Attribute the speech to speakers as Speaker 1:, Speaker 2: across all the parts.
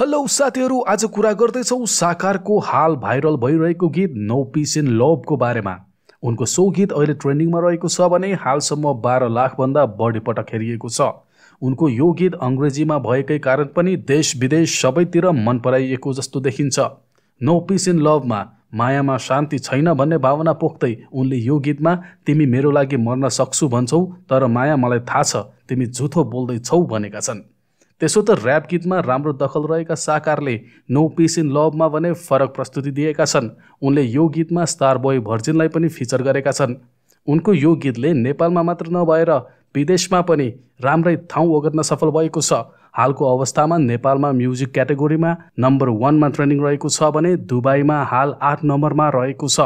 Speaker 1: Hello साथीहरू आज कुरा गर्दैछौँ साकारको हाल भाइरल भइरहेको गीत नो पिस इन लभको बारेमा। उनको सो गीत अहिले ट्रेन्डिङमा रहेको छ भने हालसम्म बाह्र लाखभन्दा बढी पटक हेरिएको छ। उनको यो गीत अङ्ग्रेजीमा भएकै कारण पनि देश विदेश सबैतिर मन पराइएको जस्तो देखिन्छ। नो पिस इन लभमा मायामा शान्ति छैन भन्ने भावना पोख्दै उनले यो गीतमा तिमी मेरो लागि मर्न सक्छु भन्छौ तर माया मलाई थाहा छ तिमी झुथो बोल्दैछौ भनेका छन्। त्यसो त ऱ्याप गीतमा राम्रो दखल रहेका साकारले नो पिस इन लभमा भने फरक प्रस्तुति दिएका छन्। उनले यो गीतमा स्टार बोय भर्जिनलाई पनि फिचर गरेका छन्। उनको यो गीतले नेपालमा मात्र नभएर विदेशमा पनि राम्रै ठाउँ ओगट्न सफल भएको छ। हालको अवस्थामा नेपालमा म्युजिक क्याटेगोरीमा नम्बर वानमा ट्रेनिङ रहेको छ भने दुबईमा हाल आठ नम्बरमा रहेको छ।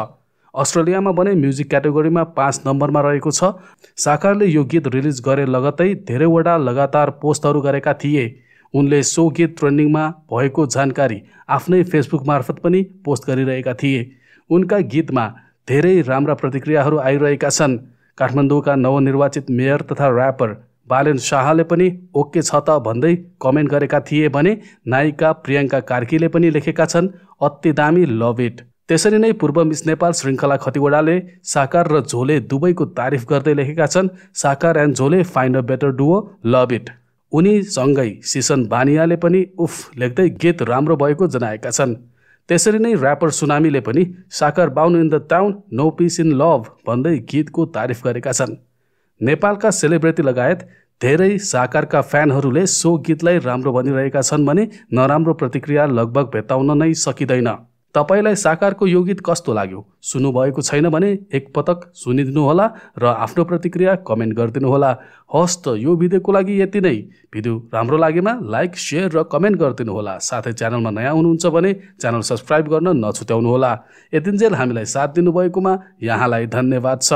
Speaker 1: अस्ट्रेलियामा भने म्युजिक क्याटेगोरीमा पाँच नम्बरमा रहेको छ। साकारले यो गीत रिलिज गरे लगतै धेरैवटा लगातार पोस्टहरू गरेका थिए। उनले सो गीत ट्रेन्डिङमा भएको जानकारी आफ्नै फेसबुक मार्फत पनि पोस्ट गरिरहेका थिए। उनका गीतमा धेरै राम्रा प्रतिक्रियाहरू आइरहेका छन्। काठमाडौँका नवनिर्वाचित मेयर तथा ऱ्यापर बालेन शाहले पनि ओके छ त भन्दै कमेन्ट गरेका थिए भने नायिका प्रियङ्का कार्कीले पनि लेखेका छन् अति दामी लभ इट। त्यसरी नै पूर्व मिस नेपाल श्रृङ्खला खतिवडाले साकार र झोले दुवैको तारिफ गर्दै लेखेका छन् Sakar and Jhole find a better duo love it. उनी सँगै सिसन बानियाले पनि उफ लेख्दै गीत राम्रो भएको जनाएका छन्। त्यसरी नै ऱ्यापर सुनामीले पनि साकार बाउन in the town no peace in love भन्दै गीतको तारिफ गरेका छन्। नेपालका सेलिब्रेटी लगायत धेरै साकारका फ्यानहरूले सो गीतलाई राम्रो भनिरहेका छन् भने नराम्रो प्रतिक्रिया लगभग भेट्टाउन नै सकिँदैन। तपाईँलाई साकारको यो गीत कस्तो लाग्यो? सुन्नुभएको छैन भने एकपटक सुनिदिनुहोला र आफ्नो प्रतिक्रिया कमेन्ट गरिदिनुहोला। हस् त यो भिडियोको लागि यति नै। भिडियो राम्रो लागेमा लाइक सेयर र कमेन्ट गरिदिनुहोला। साथै च्यानलमा नयाँ हुनुहुन्छ भने च्यानल सब्सक्राइब गर्न नछुट्याउनुहोला। यतिन्जेल हामीलाई साथ दिनुभएकोमा यहाँलाई धन्यवाद छ।